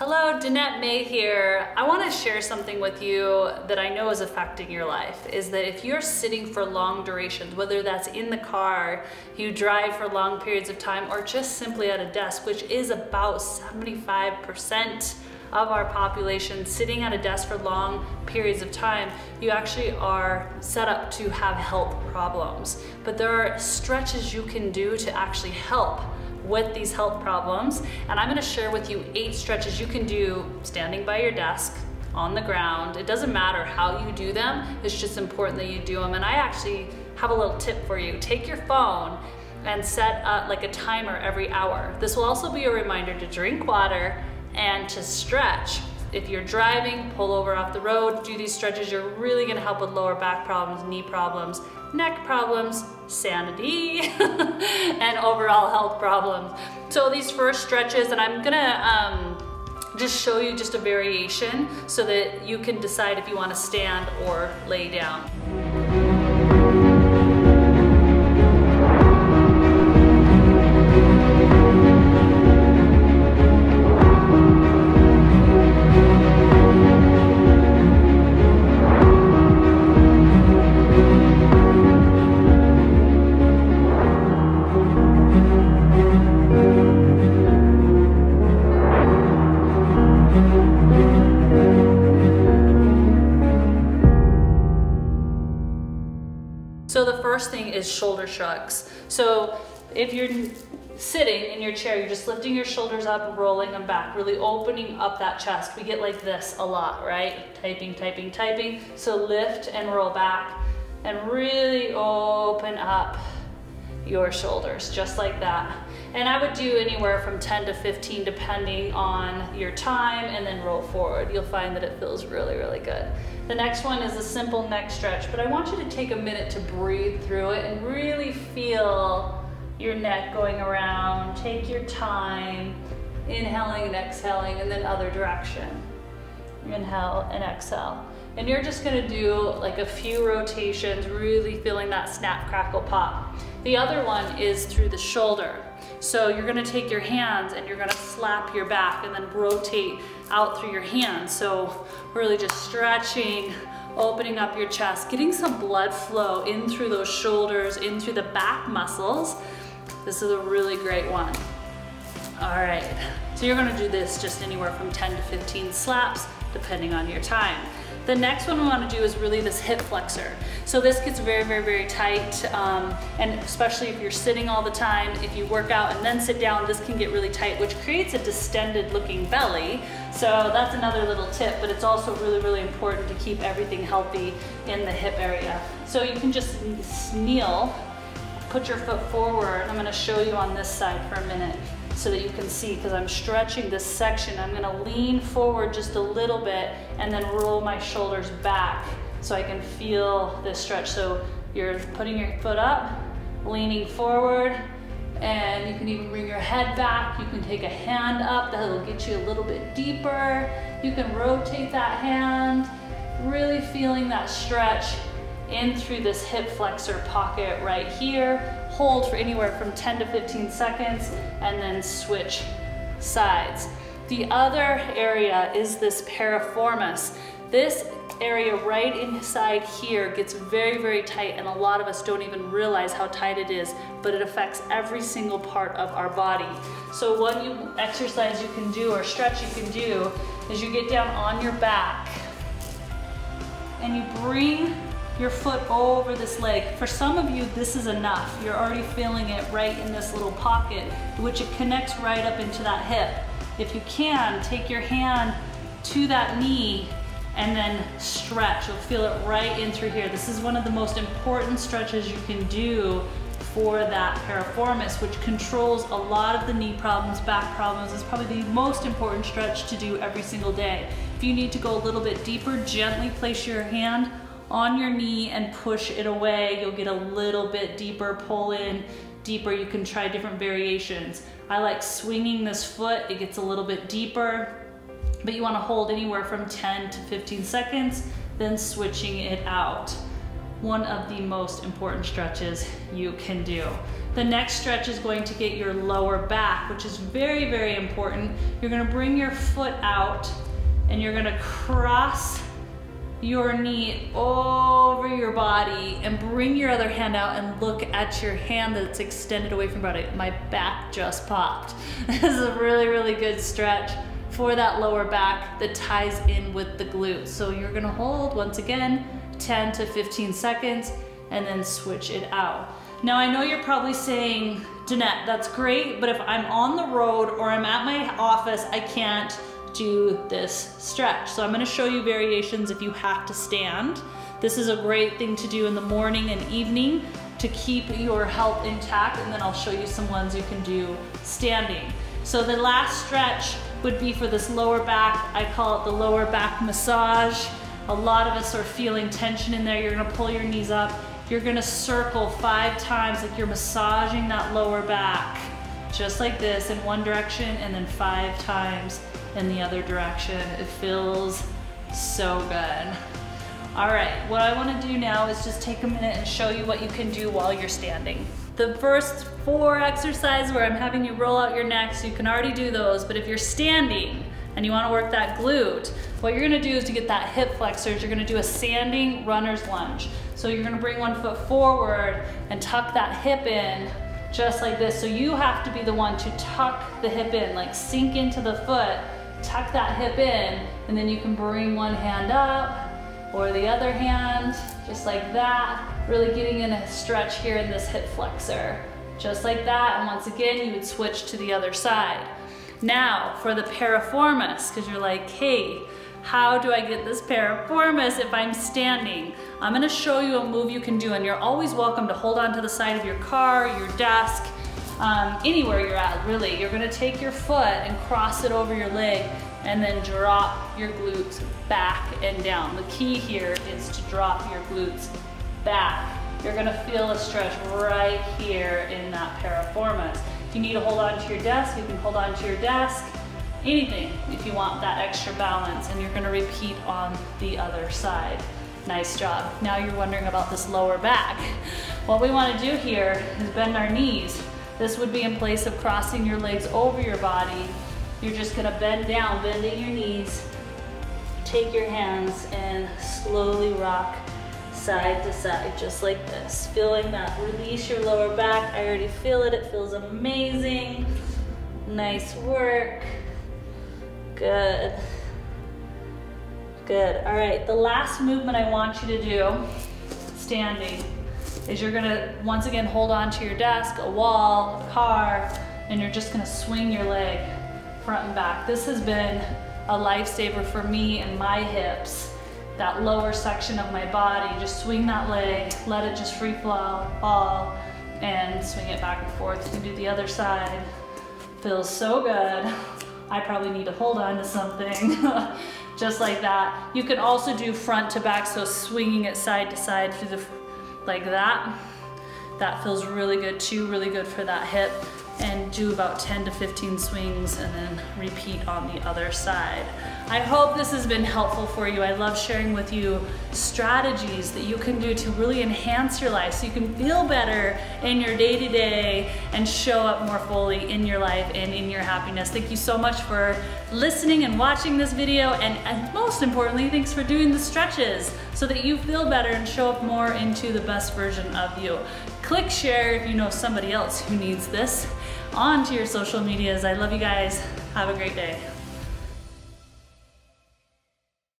Hello, Danette May here. I want to share something with you that I know is affecting your life. Is that if you're sitting for long durations, whether that's in the car, you drive for long periods of time, or just simply at a desk, which is about 75% of our population sitting at a desk for long periods of time, you actually are set up to have health problems. But there are stretches you can do to actually help with these health problems. And I'm gonna share with you eight stretches you can do standing by your desk, on the ground. It doesn't matter how you do them, it's just important that you do them. And I actually have a little tip for you. Take your phone and set up like a timer every hour. This will also be a reminder to drink water and to stretch. If you're driving, pull over off the road, do these stretches. You're really gonna help with lower back problems, knee problems, neck problems, sanity, and overall health problems. So these first stretches, and I'm gonna um, just show you just a variation so that you can decide if you wanna stand or lay down. Shoulder shrugs. So if you're sitting in your chair, you're just lifting your shoulders up, rolling them back, really opening up that chest. We get like this a lot, right? Typing, typing, typing. So lift and roll back and really open up your shoulders, just like that. And I would do anywhere from 10 to 15 depending on your time and then roll forward. You'll find that it feels really, really good. The next one is a simple neck stretch, but I want you to take a minute to breathe through it and really feel your neck going around. Take your time, inhaling and exhaling, and then other direction. Inhale and exhale. And you're just gonna do like a few rotations, really feeling that snap, crackle, pop. The other one is through the shoulder. So you're gonna take your hands and you're gonna slap your back and then rotate out through your hands. So really just stretching, opening up your chest, getting some blood flow in through those shoulders, in through the back muscles. This is a really great one. All right, so you're gonna do this just anywhere from 10 to 15 slaps, depending on your time. The next one we wanna do is really this hip flexor. So this gets very, very, very tight, um, and especially if you're sitting all the time, if you work out and then sit down, this can get really tight, which creates a distended looking belly. So that's another little tip, but it's also really, really important to keep everything healthy in the hip area. So you can just kneel, put your foot forward. I'm gonna show you on this side for a minute so that you can see because I'm stretching this section. I'm gonna lean forward just a little bit and then roll my shoulders back so I can feel this stretch. So you're putting your foot up, leaning forward, and you can even bring your head back. You can take a hand up, that'll get you a little bit deeper. You can rotate that hand, really feeling that stretch in through this hip flexor pocket right here hold for anywhere from 10 to 15 seconds, and then switch sides. The other area is this piriformis. This area right inside here gets very, very tight and a lot of us don't even realize how tight it is, but it affects every single part of our body. So one you, exercise you can do or stretch you can do is you get down on your back and you bring your foot over this leg. For some of you, this is enough. You're already feeling it right in this little pocket, which it connects right up into that hip. If you can, take your hand to that knee and then stretch. You'll feel it right in through here. This is one of the most important stretches you can do for that piriformis, which controls a lot of the knee problems, back problems. It's probably the most important stretch to do every single day. If you need to go a little bit deeper, gently place your hand on your knee and push it away. You'll get a little bit deeper, pull in deeper. You can try different variations. I like swinging this foot. It gets a little bit deeper, but you wanna hold anywhere from 10 to 15 seconds, then switching it out. One of the most important stretches you can do. The next stretch is going to get your lower back, which is very, very important. You're gonna bring your foot out and you're gonna cross your knee over your body and bring your other hand out and look at your hand that's extended away from body. My back just popped. this is a really, really good stretch for that lower back that ties in with the glutes. So you're gonna hold, once again, 10 to 15 seconds and then switch it out. Now I know you're probably saying, Danette, that's great, but if I'm on the road or I'm at my office, I can't do this stretch. So I'm gonna show you variations if you have to stand. This is a great thing to do in the morning and evening to keep your health intact, and then I'll show you some ones you can do standing. So the last stretch would be for this lower back. I call it the lower back massage. A lot of us are feeling tension in there. You're gonna pull your knees up you're gonna circle five times like you're massaging that lower back, just like this in one direction and then five times in the other direction. It feels so good. All right, what I wanna do now is just take a minute and show you what you can do while you're standing. The first four exercises where I'm having you roll out your neck, so you can already do those, but if you're standing, and you wanna work that glute, what you're gonna do is to get that hip flexors, you're gonna do a standing runner's lunge. So you're gonna bring one foot forward and tuck that hip in just like this. So you have to be the one to tuck the hip in, like sink into the foot, tuck that hip in, and then you can bring one hand up or the other hand, just like that. Really getting in a stretch here in this hip flexor. Just like that, and once again, you would switch to the other side. Now for the piriformis, because you're like, hey, how do I get this piriformis if I'm standing? I'm gonna show you a move you can do and you're always welcome to hold on to the side of your car, your desk, um, anywhere you're at, really. You're gonna take your foot and cross it over your leg and then drop your glutes back and down. The key here is to drop your glutes back. You're gonna feel a stretch right here in that piriformis. If you need to hold on to your desk, you can hold on to your desk. Anything if you want that extra balance and you're gonna repeat on the other side. Nice job. Now you're wondering about this lower back. What we wanna do here is bend our knees. This would be in place of crossing your legs over your body. You're just gonna bend down, bending your knees. Take your hands and slowly rock side to side, just like this. Feeling that, release your lower back. I already feel it, it feels amazing. Nice work. Good. Good, all right. The last movement I want you to do, standing, is you're gonna, once again, hold on to your desk, a wall, a car, and you're just gonna swing your leg front and back. This has been a lifesaver for me and my hips that lower section of my body. Just swing that leg, let it just free fall, fall and swing it back and forth. You can do the other side. Feels so good. I probably need to hold on to something. just like that. You can also do front to back, so swinging it side to side through the, like that. That feels really good too, really good for that hip do about 10 to 15 swings and then repeat on the other side. I hope this has been helpful for you. I love sharing with you strategies that you can do to really enhance your life so you can feel better in your day to day and show up more fully in your life and in your happiness. Thank you so much for listening and watching this video and, and most importantly, thanks for doing the stretches so that you feel better and show up more into the best version of you. Click share if you know somebody else who needs this on to your social medias. I love you guys. Have a great day.